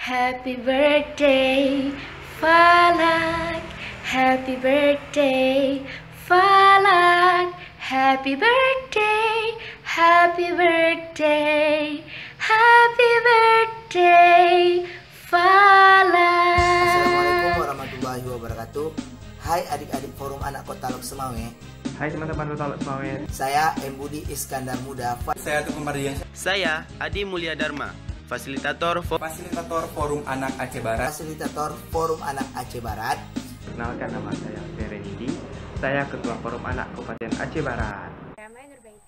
Happy birthday, Falak. Happy birthday, Falak. Happy birthday, happy birthday, happy birthday, Falak. Assalamualaikum warahmatullahi wabarakatuh. Hai adik-adik Forum Anak Kota Lok Semawe. Hai teman-teman Kota Lok Semawe. Saya M Budi Iskandar Muda, Saya Tukun Mardian, Saya Adi Mulia Dharma, fasilitator fo- fasilitator Forum Anak Aceh Barat. fasilitator Forum Anak Aceh Barat. Perkenalkan nama saya Ferendi. Saya Ketua Forum Anak Kabupaten Aceh Barat.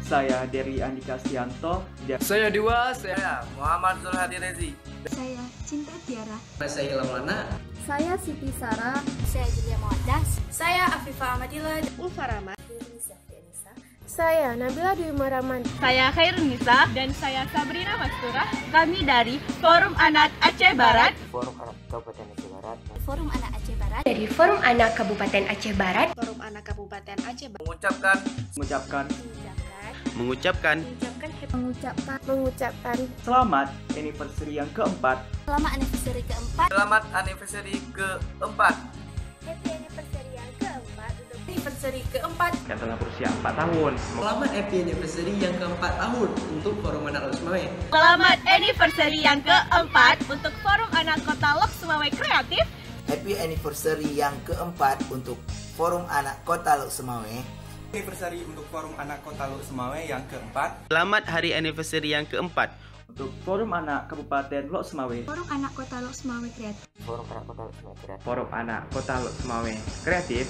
Saya Dery Andika Sianto. dan Saya Dewa, saya Muhammad Zulhadi Rezi. Saya Cinta Tiara. Saya Lamlana. Saya Siti Sarah. Saya Julia Mawadas. Saya Afifah Amadila. Ulfa Rahmat. Saya Nabila Dwi Maraman. Saya Khairun Nisa dan saya Sabrina Masturah. Kami dari Forum Anak Aceh Barat. Forum Anak Kabupaten Aceh Barat. Forum Anak Aceh Barat. Dari Forum Anak Kabupaten Aceh Barat. Forum Anak Kabupaten Aceh Barat. Mengucapkan mengucapkan mengucapkan Mengucapkan mengucapkan selamat anniversary yang keempat Selamat anniversary keempat. selamat anniversary keempat. happy anniversary Anniversary keempat. yang telah berusia 4 tahun. Selamat happy anniversary yang keempat tahun untuk Forum Anak Losmawe. Selamat anniversary yang keempat untuk Forum Anak Kota Lok Sumawai Kreatif. Happy anniversary yang keempat untuk Forum Anak Kota Lok Semawe. Anniversary untuk Forum Anak Kota Lok Semawe yang keempat. Selamat hari anniversary yang keempat Untuk Forum Anak Kabupaten Lok Semawe. Forum Anak Kota Lok Semawe Kreatif. Forum Anak Kota Lok Semawe Kreatif. Forum Anak Kota Lok Semawe Kreatif.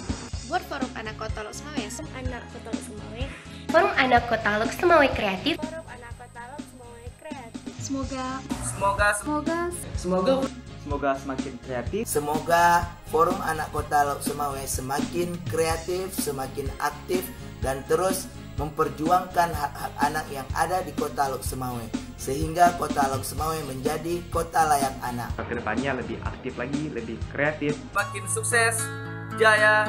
Buat Forum Anak Kota Lok Semawe. anak kota Semawe. Forum Anak Kota Lok Semawe Kreatif. Forum anak kota Semawe kreatif. Semoga Semoga semoga semoga Semoga semakin kreatif, Semoga Forum Anak Kota Lok Semawe semakin kreatif, semakin aktif, dan terus memperjuangkan hak-hak anak yang ada di Kota Lok Semawe. Sehingga Kota Lok Semawe menjadi kota layak anak. ke depannya lebih aktif lagi, lebih kreatif. makin sukses, jaya.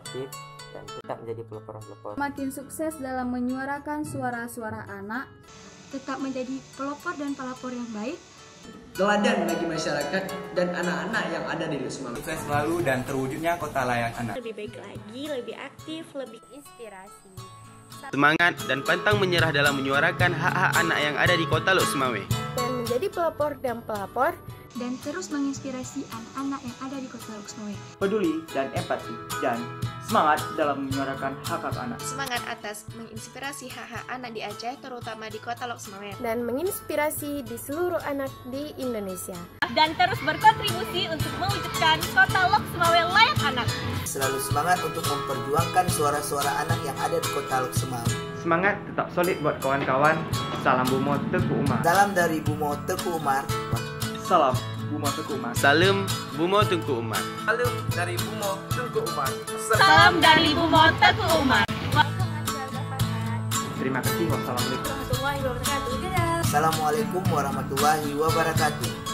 Kreatif, dan tetap menjadi pelopor-pelopor. makin sukses dalam menyuarakan suara-suara anak. Tetap menjadi pelopor dan pelapor yang baik. Teladan bagi masyarakat dan anak-anak yang ada di Losmawe. Sukses selalu dan terwujudnya kota layak anak. Lebih baik lagi, lebih aktif, lebih inspirasi. semangat dan pantang menyerah dalam menyuarakan hak-hak anak yang ada di kota Lok Semawe Dan menjadi pelopor dan pelapor Dan terus menginspirasi anak-anak yang ada di Kota Lok Semawe. Peduli dan empati dan semangat dalam menyuarakan hak-hak anak. Semangat atas menginspirasi hak-hak anak di Aceh, terutama di kota Lok Semawe. dan menginspirasi di seluruh anak di Indonesia. Dan terus berkontribusi untuk mewujudkan Kota Lok Sumawai layak anak. Selalu semangat untuk memperjuangkan suara-suara anak yang ada di Kota Lok Semawe. Semangat tetap solid buat kawan-kawan. Salam Bumo Teguh Umar. Salam dari Bumo Teguh Umar. Salam Bumo Teguh Umar. Salam Bumo Tungku Umar Salam dari Bumo Tungku Umar. Salam dari Bumo Teguh Umar. Terima kasih. Wassalamualaikum. Warahmatullahi wabarakatuh. Assalamualaikum warahmatullahi wabarakatuh.